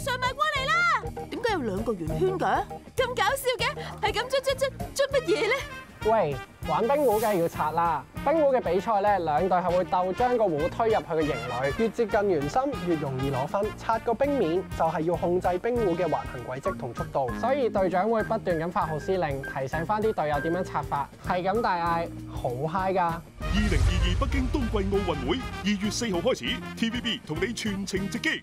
上埋过嚟啦！点解有两个圆圈噶？咁搞笑嘅，系咁捽捽捽捽乜嘢咧？喂，玩冰壶梗系要拆啦！冰壶嘅比赛咧，两队系会斗将个壶推入去嘅型里，越接近圆心越容易攞分。拆个冰面就系要控制冰壶嘅滑行轨迹同速度，所以队长会不断咁发号施令，提醒翻啲队友点样拆法，系咁大嗌，好嗨 i 噶！二零二二北京冬季奥运会二月四号开始，TVB 同你全程直击。